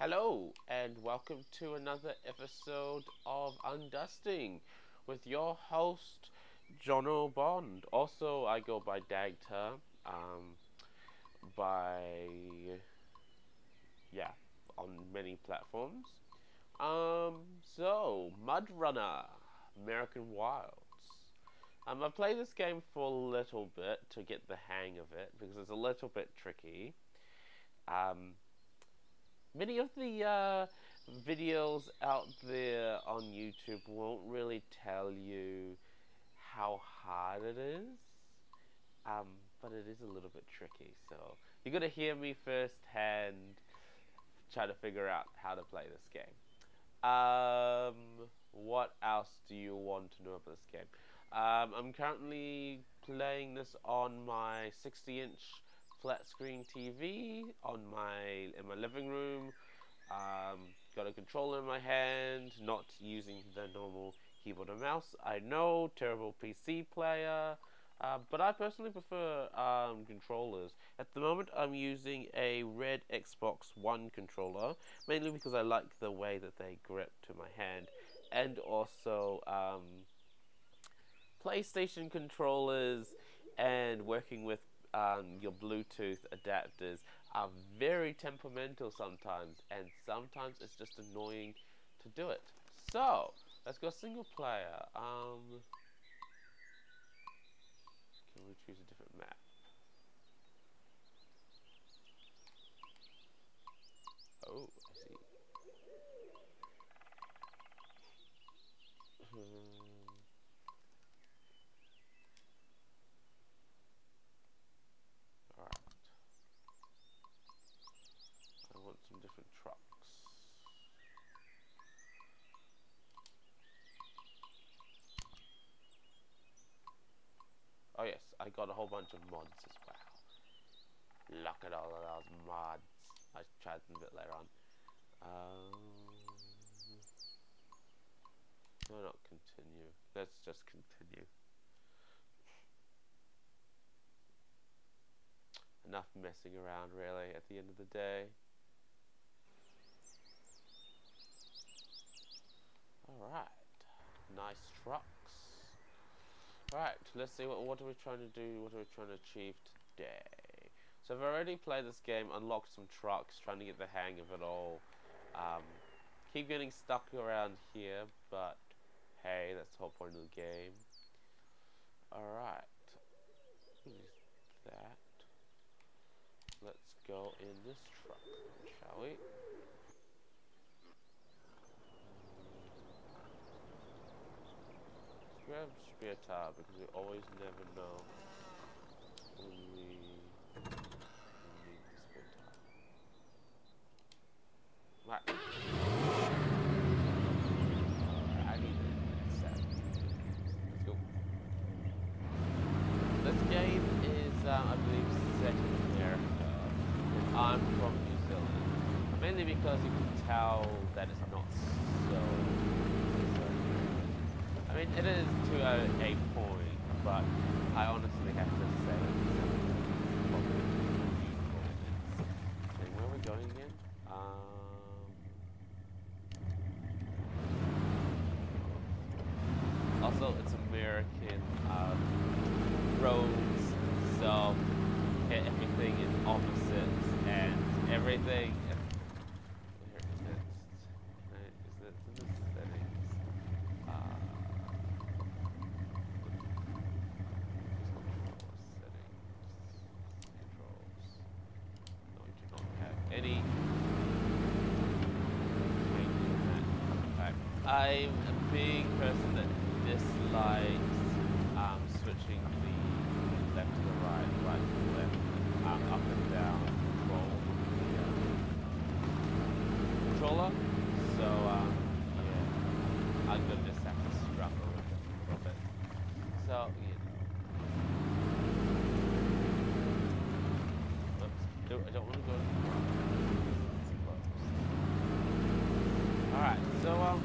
Hello, and welcome to another episode of Undusting with your host, Jono Bond. Also, I go by Dagta, um, by, yeah, on many platforms. Um, so, Mud Runner, American Wilds. Um, I've played this game for a little bit to get the hang of it because it's a little bit tricky. Um, many of the uh, videos out there on YouTube won't really tell you how hard it is, um, but it is a little bit tricky. So you got to hear me firsthand try to figure out how to play this game. Um, what else do you want to know about this game? Um, I'm currently playing this on my 60 inch flat screen TV on my in my living room. Um, got a controller in my hand, not using the normal keyboard and mouse. I know, terrible PC player, uh, but I personally prefer um, controllers. At the moment, I'm using a red Xbox One controller, mainly because I like the way that they grip to my hand, and also um, PlayStation controllers and working with um, your Bluetooth adapters are very temperamental sometimes, and sometimes it's just annoying to do it. So, let's go single player. Um, can we choose a different map? Oh, I see. Hmm. some different trucks. Oh yes, I got a whole bunch of mods as well. Look at all of those mods. I tried them a bit later on. Um, no, not continue. Let's just continue. Enough messing around really at the end of the day. Alright. Nice trucks. Alright, let's see what what are we trying to do, what are we trying to achieve today. So I've already played this game, unlocked some trucks, trying to get the hang of it all. Um, keep getting stuck around here, but hey, that's the whole point of the game. Alright. that? Let's go in this truck, shall we? Grab spare tire because we always never know when we, need the spare tire. Right. I need Let's go. This game is, um, I believe, I'm from New Zealand. Mainly because you can tell that it's not mean, it is to a, a point, but I honestly have to say it's probably beautiful. It's, where are we going again? Um, also, it's American um, roads, so everything is opposites, and everything any I'm a big person that dislikes um, switching the left to the right, right to the left, um, up and down control the controller. So um, yeah, I'm gonna just have to struggle with it a little bit. So yeah. I don't want to go Alright, so um,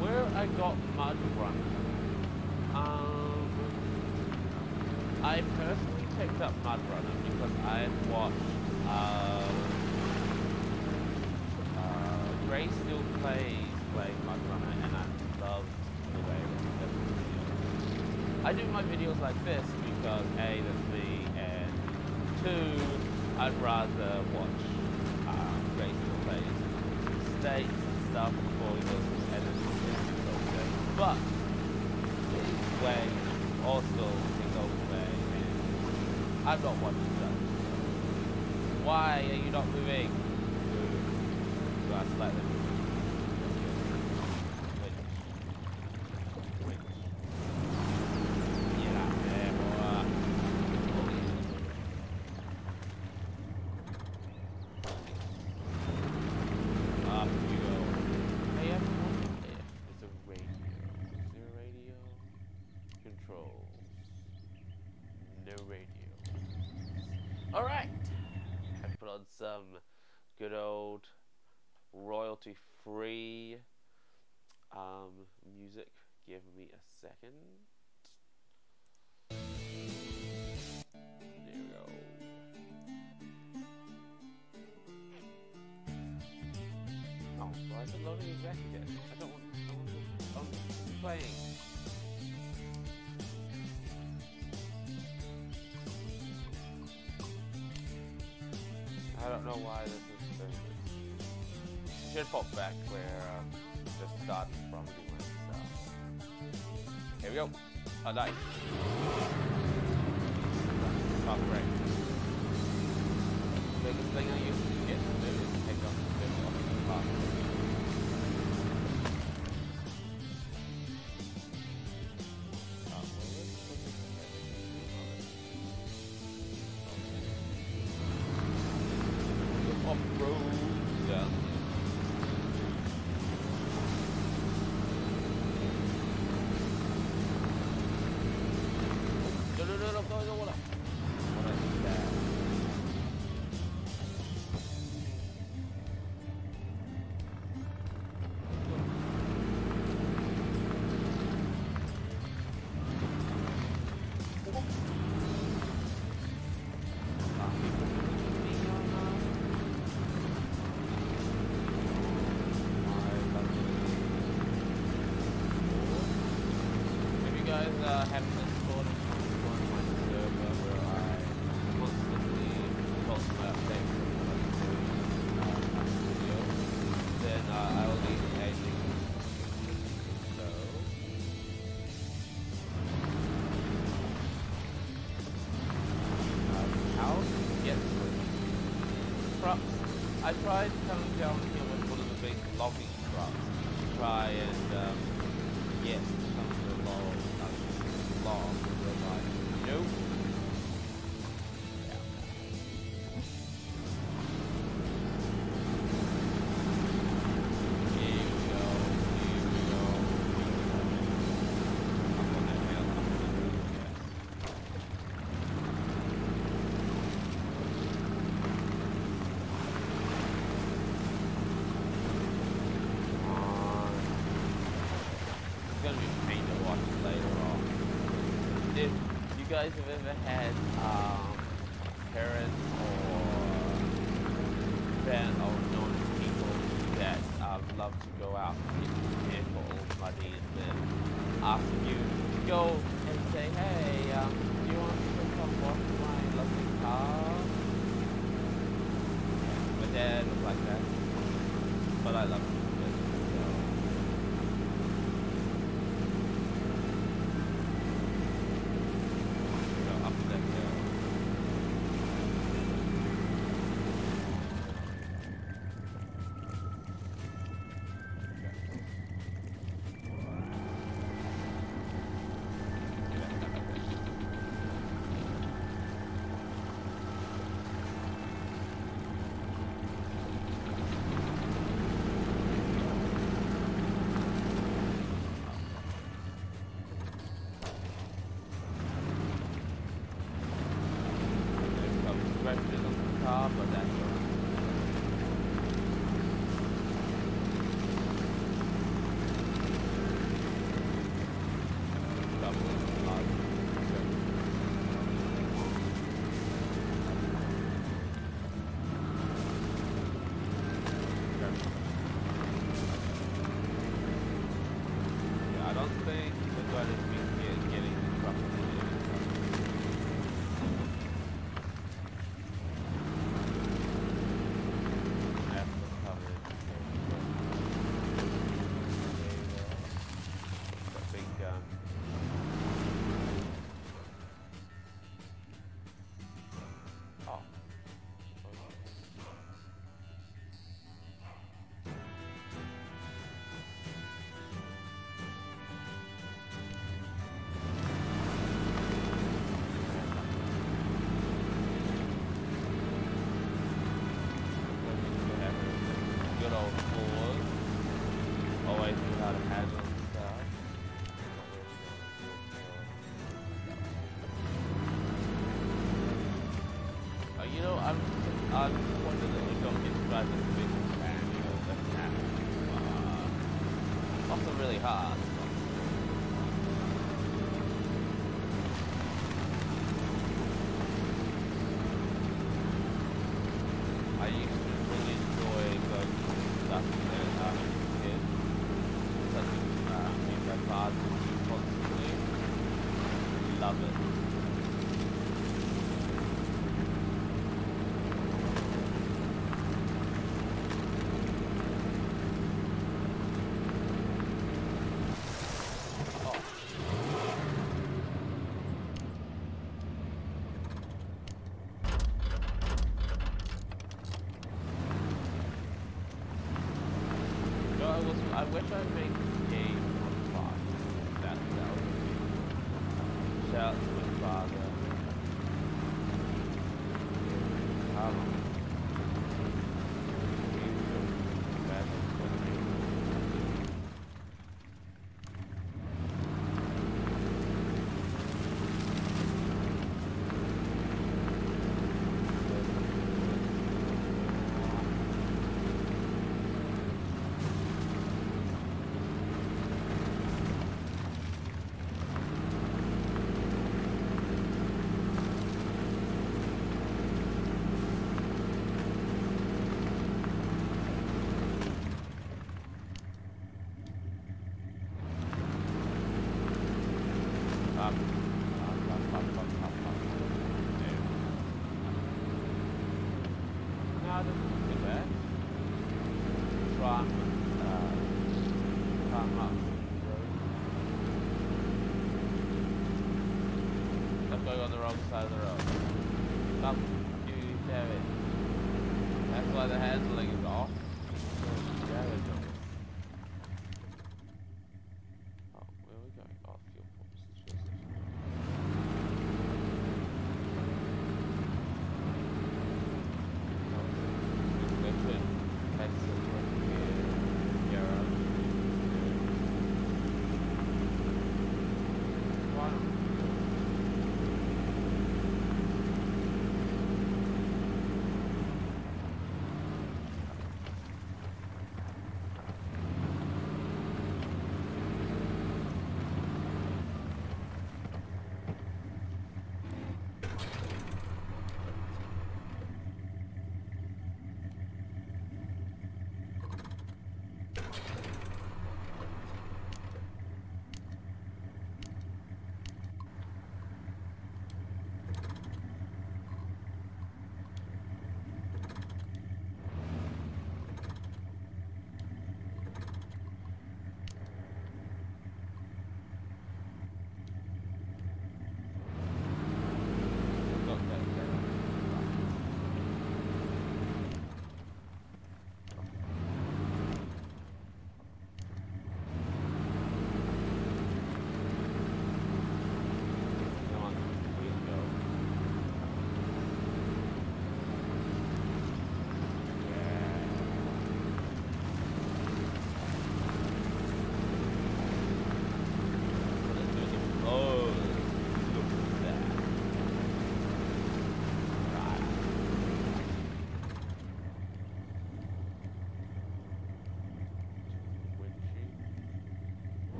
where I got Mud Run, um, I personally picked up Mud Runner because I had watched, uh, uh, Gray still plays playing Mud Runner, and I love the way he does videos. I do my videos like this because A, that's me, and two, I'd rather watch um, Gray still plays states and stuff before he goes to edit and But his way also his own and I'm not watching that. Why are you not moving? So I slightly some good old royalty free um, music. Give me a second. There we go. Oh, why is it loading back again? I don't want, I'm playing. Why this is doing this. Should pop back where um, just started from anyway. So here we go. Oh, nice. Oh, great. Biggest thing I used to get to do is take off the bit off. I tried coming down here with one of the big logging trucks to try and um, get some of the logs, logs, nope. Say, hey, um, do you want to come wash my lovely car? Yeah, my dad was like that, but I love him.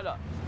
快的。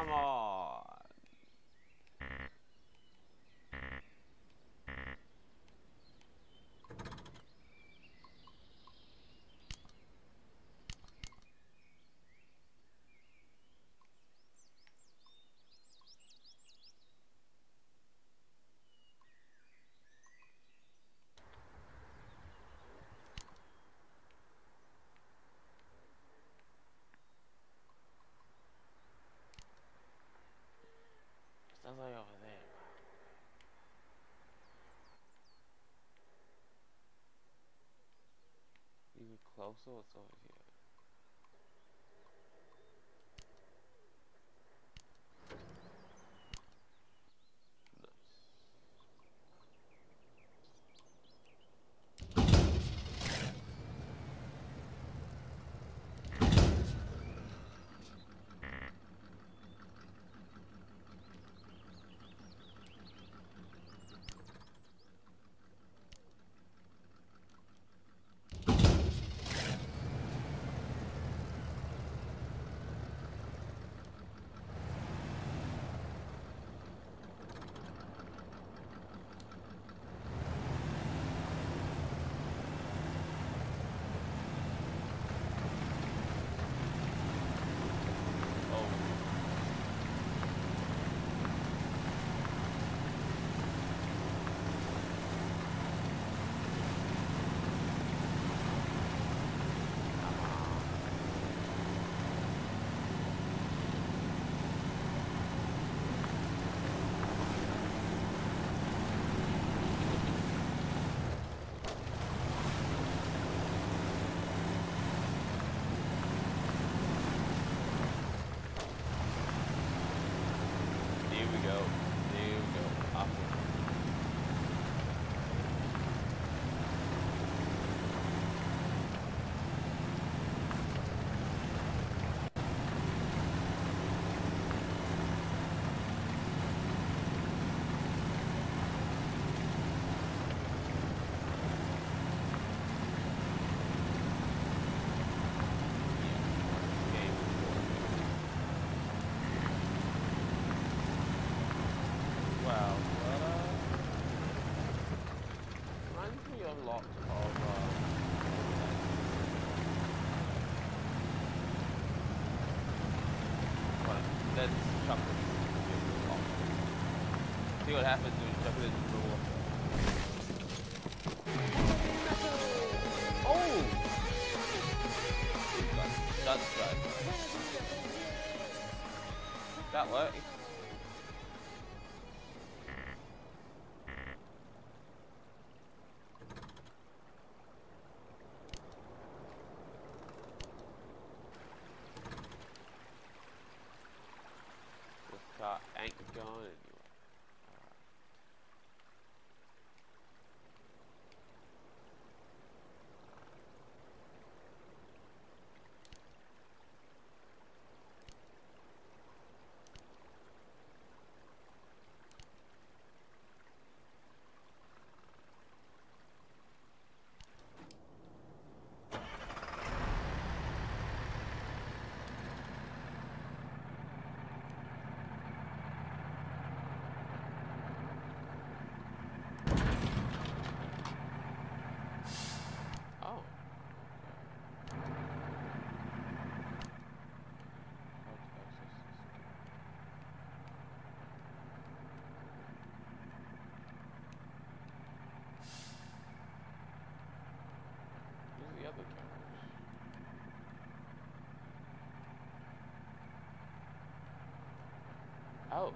come on. そうそう。that way. This car ain't going Oh,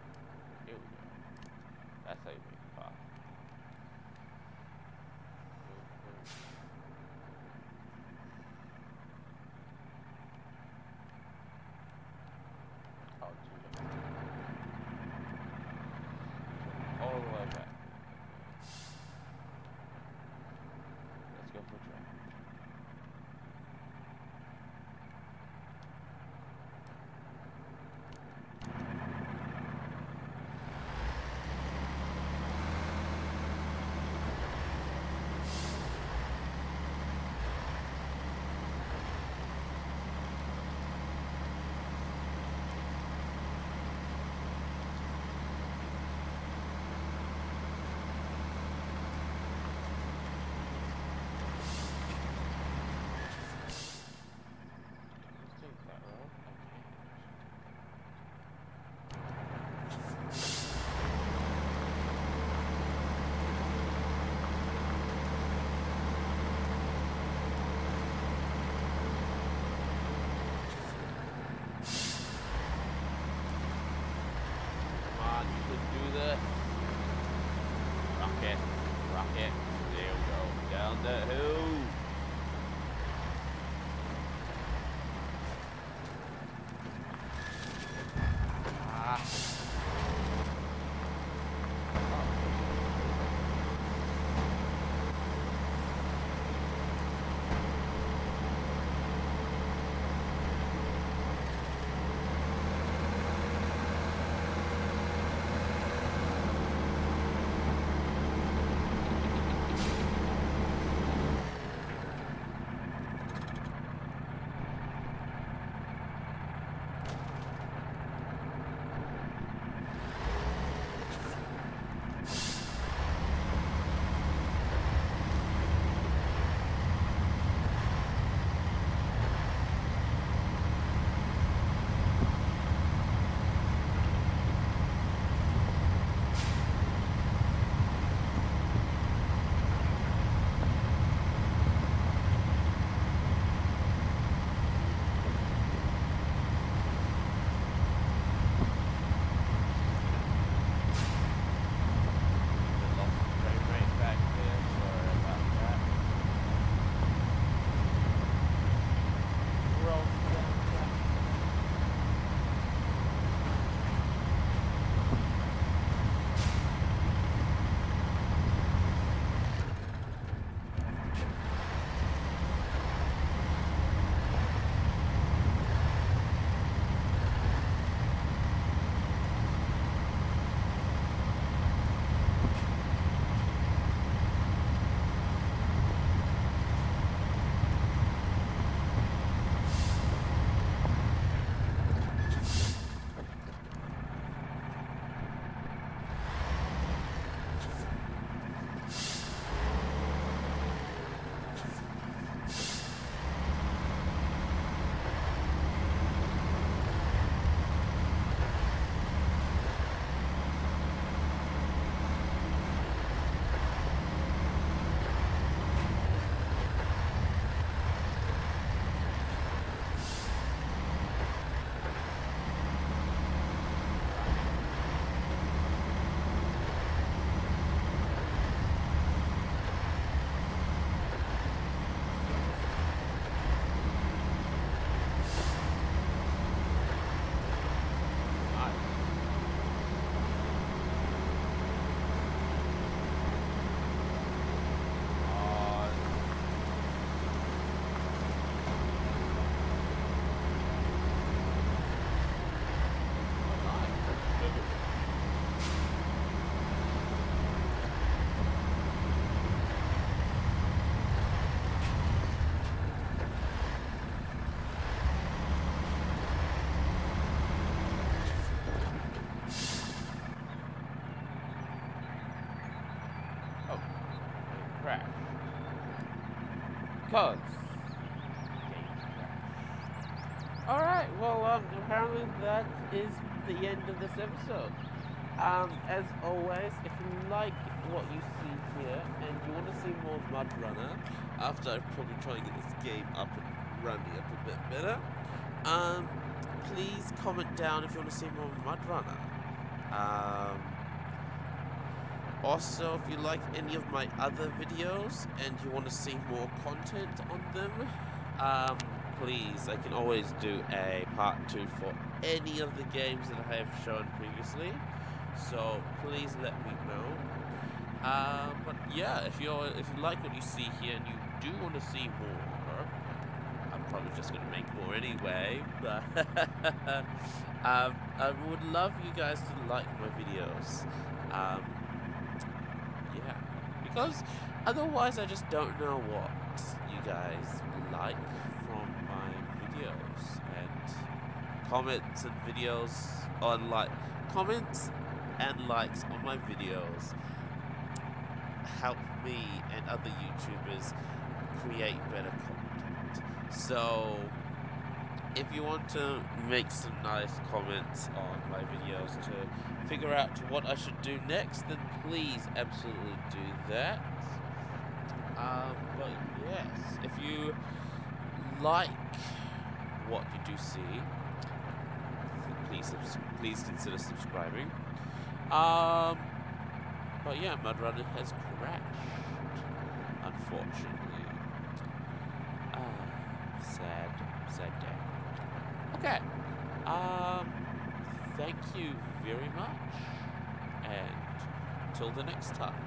apparently that is the end of this episode. Um, as always, if you like what you see here and you want to see more of Mud Runner, after I probably try and get this game up and running up a bit better, um, please comment down if you want to see more of Mud Runner. Um, also, if you like any of my other videos and you want to see more content on them, um, please, I can always do a part 2 for any of the games that I have shown previously. So please let me know. Uh, but yeah, if you if you like what you see here and you do want to see more, I'm probably just gonna make more anyway. But um, I would love you guys to like my videos. Um, yeah, because otherwise I just don't know what you guys like and comments and videos on like comments and likes on my videos help me and other YouTubers create better content. So, if you want to make some nice comments on my videos to figure out what I should do next, then please absolutely do that. Um, but yes, if you like what you do see, please please consider subscribing. Um, but yeah, Mudrunner has crashed, unfortunately. Ah, sad, sad day. Okay. Um, thank you very much, and till the next time.